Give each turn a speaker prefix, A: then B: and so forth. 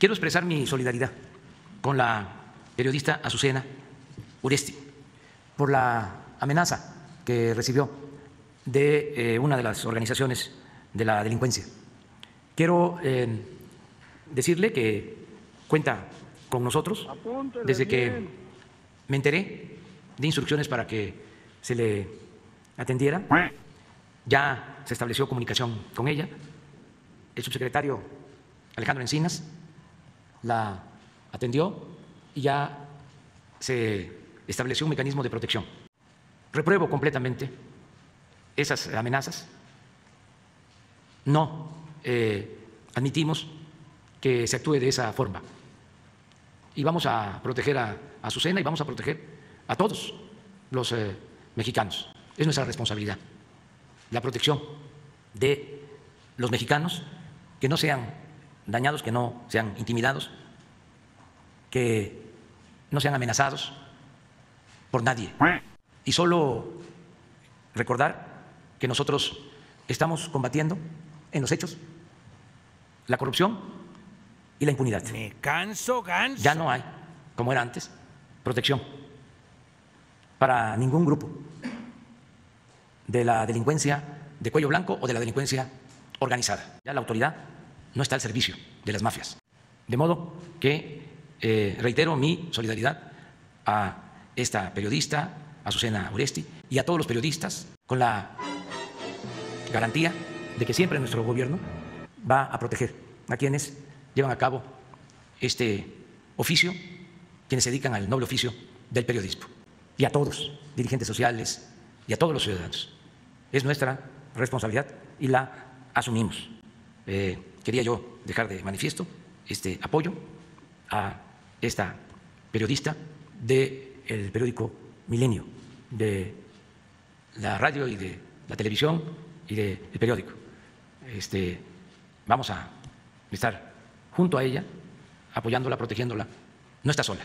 A: Quiero expresar mi solidaridad con la periodista Azucena Uresti por la amenaza que recibió de eh, una de las organizaciones de la delincuencia. Quiero eh, decirle que cuenta con nosotros desde que me enteré de instrucciones para que se le atendiera. Ya se estableció comunicación con ella. El subsecretario Alejandro Encinas la atendió y ya se estableció un mecanismo de protección. Repruebo completamente esas amenazas. No eh, admitimos que se actúe de esa forma. Y vamos a proteger a Azucena y vamos a proteger a todos los eh, mexicanos. Es nuestra responsabilidad la protección de los mexicanos, que no sean dañados, que no sean intimidados, que no sean amenazados por nadie. Y solo recordar que nosotros estamos combatiendo en los hechos la corrupción y la impunidad.
B: Me canso, ganso.
A: Ya no hay, como era antes, protección para ningún grupo de la delincuencia de cuello blanco o de la delincuencia organizada. Ya la autoridad no está al servicio de las mafias. De modo que eh, reitero mi solidaridad a esta periodista, a Susana Uresti, y a todos los periodistas con la garantía de que siempre nuestro gobierno va a proteger a quienes llevan a cabo este oficio, quienes se dedican al noble oficio del periodismo, y a todos, dirigentes sociales, y a todos los ciudadanos. Es nuestra responsabilidad y la asumimos. Eh, quería yo dejar de manifiesto este apoyo a esta periodista del periódico Milenio, de la radio y de la televisión y del periódico. Este, vamos a estar junto a ella, apoyándola, protegiéndola. No está sola.